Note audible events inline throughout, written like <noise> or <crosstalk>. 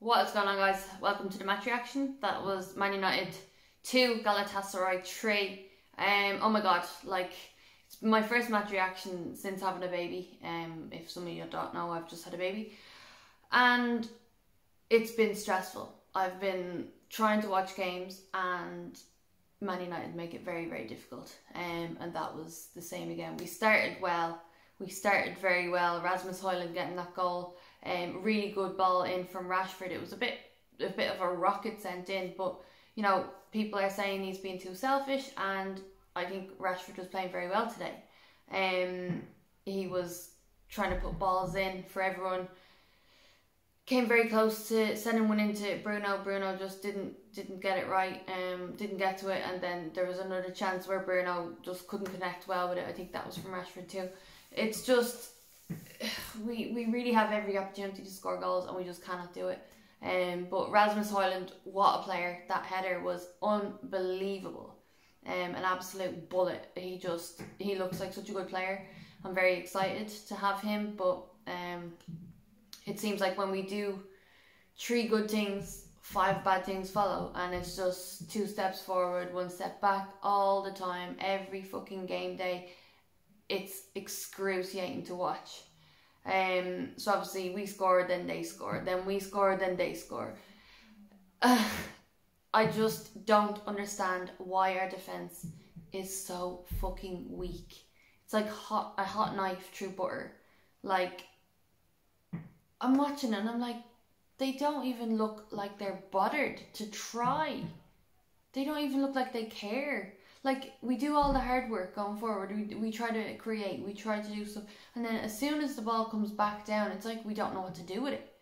What is going on guys? Welcome to the match reaction. That was Man United 2, Galatasaray 3. Um, oh my god, like, it's my first match reaction since having a baby. Um, if some of you don't know, I've just had a baby. And it's been stressful. I've been trying to watch games and Man United make it very, very difficult. Um, and that was the same again. We started well. We started very well. Rasmus Højlund getting that goal um, really good ball in from Rashford. It was a bit a bit of a rocket sent in, but you know people are saying he's being too selfish, and I think Rashford was playing very well today. Um, he was trying to put balls in for everyone. Came very close to sending one into Bruno. Bruno just didn't didn't get it right. Um, didn't get to it, and then there was another chance where Bruno just couldn't connect well with it. I think that was from Rashford too. It's just <sighs> we we really have every opportunity to score goals and we just cannot do it. Um, but Rasmus Højlund, what a player! That header was unbelievable. Um, an absolute bullet. He just he looks like such a good player. I'm very excited to have him, but um, it seems like when we do three good things, five bad things follow, and it's just two steps forward, one step back all the time, every fucking game day it's excruciating to watch. Um, so obviously we score, then they score, then we score, then they score. Uh, <sighs> I just don't understand why our defense is so fucking weak. It's like hot a hot knife through butter. Like I'm watching and I'm like, they don't even look like they're bothered to try. They don't even look like they care like we do all the hard work going forward. We we try to create, we try to do stuff, and then as soon as the ball comes back down, it's like we don't know what to do with it,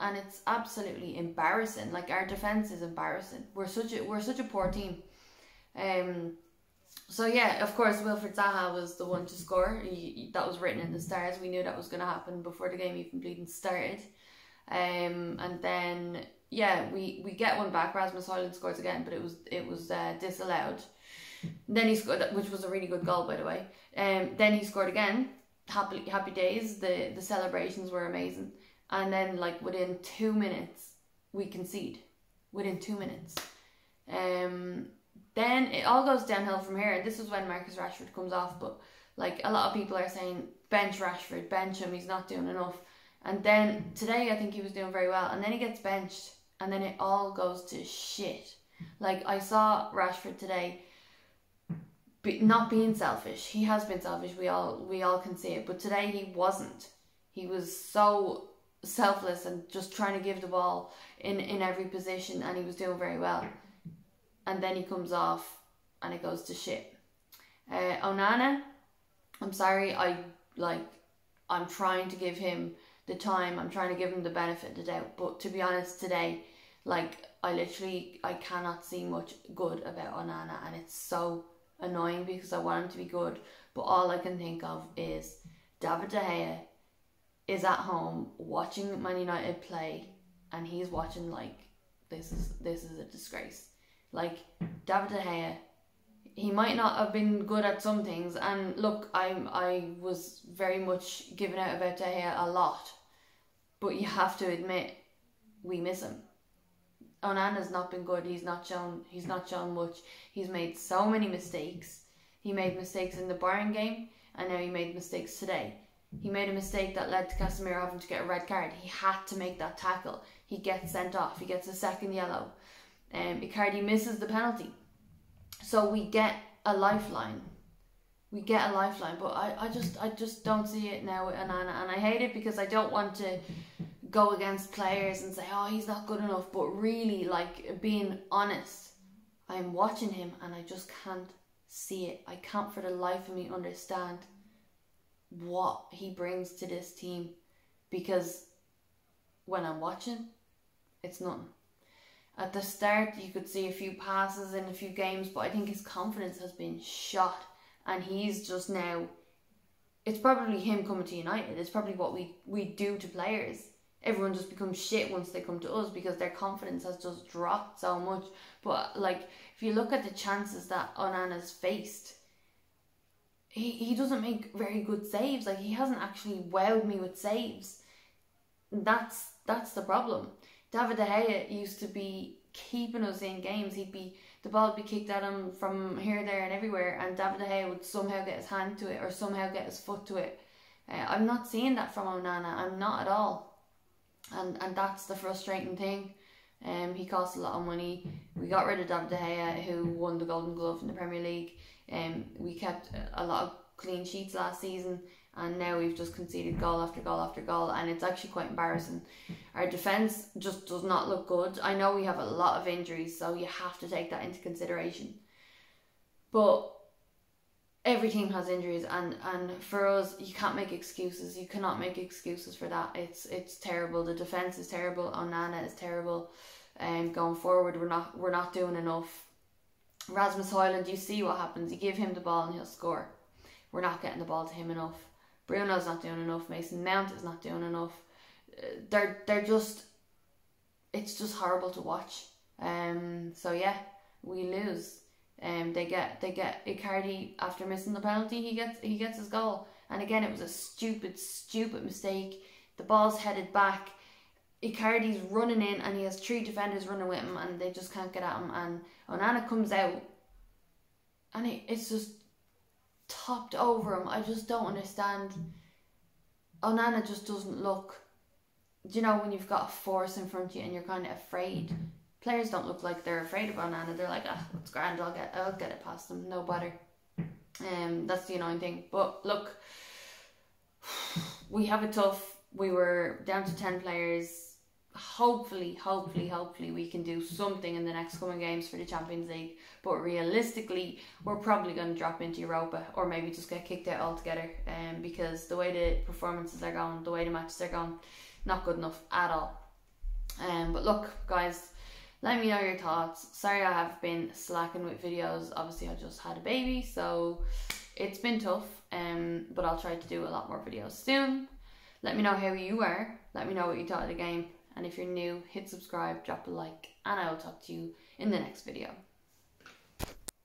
and it's absolutely embarrassing. Like our defense is embarrassing. We're such a we're such a poor team. Um. So yeah, of course, Wilfried Zaha was the one to score. He, he, that was written in the stars. We knew that was going to happen before the game even bleeding started. Um, and then yeah, we, we get one back. Rasmus Højlund scores again, but it was it was uh, disallowed. Then he scored, which was a really good goal, by the way. Um, then he scored again. Happy happy days. The the celebrations were amazing. And then like within two minutes, we concede. Within two minutes. Um, then it all goes downhill from here. This is when Marcus Rashford comes off. But like a lot of people are saying, bench Rashford, bench him. He's not doing enough. And then today, I think he was doing very well. And then he gets benched, and then it all goes to shit. Like I saw Rashford today be, not being selfish. He has been selfish. We all we all can see it. But today he wasn't. He was so selfless and just trying to give the ball in in every position, and he was doing very well. And then he comes off, and it goes to shit. Uh, Onana, I'm sorry. I like. I'm trying to give him the time. I'm trying to give him the benefit of the doubt. But to be honest, today, like I literally I cannot see much good about Onana, and it's so annoying because I want him to be good, but all I can think of is David De Gea is at home watching Man United play and he's watching like this is this is a disgrace. Like David De Gea he might not have been good at some things and look I'm I was very much given out about De Gea a lot. But you have to admit we miss him. Onana's not been good. He's not shown. He's not shown much. He's made so many mistakes. He made mistakes in the Bayern game, and now he made mistakes today. He made a mistake that led to Casemiro having to get a red card. He had to make that tackle. He gets sent off. He gets a second yellow. Um, Icardi misses the penalty. So we get a lifeline. We get a lifeline, but I, I just I just don't see it now with Onana, and I hate it because I don't want to go against players and say, oh, he's not good enough. But really, like being honest, I'm watching him and I just can't see it. I can't for the life of me understand what he brings to this team because when I'm watching, it's nothing. At the start, you could see a few passes in a few games, but I think his confidence has been shot, and he's just now. It's probably him coming to United. It's probably what we, we do to players everyone just becomes shit once they come to us because their confidence has just dropped so much. But like if you look at the chances that Onana's faced, he, he doesn't make very good saves. Like he hasn't actually wowed me with saves. That's that's the problem. David De Gea used to be keeping us in games. He'd be the ball would be kicked at him from here, there, and everywhere, and David De Gea would somehow get his hand to it or somehow get his foot to it. Uh, I'm not seeing that from Onana. I'm not at all, and and that's the frustrating thing. Um, he cost a lot of money. We got rid of David De Gea, who won the Golden Glove in the Premier League. Um, we kept a lot of clean sheets last season, and now we've just conceded goal after goal after goal, and it's actually quite embarrassing. Our defense just does not look good. I know we have a lot of injuries, so you have to take that into consideration. But every team has injuries, and and for us, you can't make excuses. You cannot make excuses for that. It's it's terrible. The defense is terrible. Onana is terrible. And um, going forward, we're not we're not doing enough. Rasmus Højlund, you see what happens. You give him the ball and he'll score. We're not getting the ball to him enough. Bruno's not doing enough. Mason Mount is not doing enough. Uh, they're they're just it's just horrible to watch. Um. So yeah, we lose. Um. They get they get Icardi after missing the penalty. He gets he gets his goal. And again, it was a stupid stupid mistake. The ball's headed back. Icardi's running in, and he has three defenders running with him, and they just can't get at him. And Onana comes out, and it, it's just topped over him. I just don't understand. Onana just doesn't look. Do you know when you've got a force in front of you and you're kind of afraid? Players don't look like they're afraid of Onana. They're like, ah, it's grand. I'll get, I'll get it past them. No bother. Um, that's the annoying thing. But look, <sighs> we have it tough. We were down to ten players hopefully, hopefully, hopefully we can do something in the next coming games for the Champions League. But realistically, we're probably going to drop into Europa or maybe just get kicked out altogether. Um, because the way the performances are going, the way the matches are going, not good enough at all. Um, but look, guys, let me know your thoughts. Sorry I have been slacking with videos. Obviously, I just had a baby, so it's been tough. Um, but I'll try to do a lot more videos soon. Let me know how you are. Let me know what you thought of the game and if you're new, hit subscribe, drop a like, and I will talk to you in the next video.